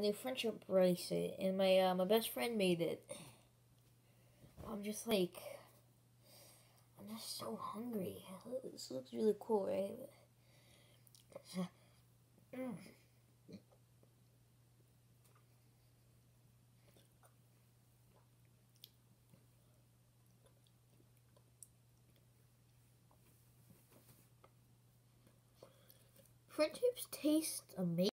new friendship bracelet, and my uh, my best friend made it. I'm just like, I'm just so hungry. This looks really cool, right? Mm. Friendships taste amazing.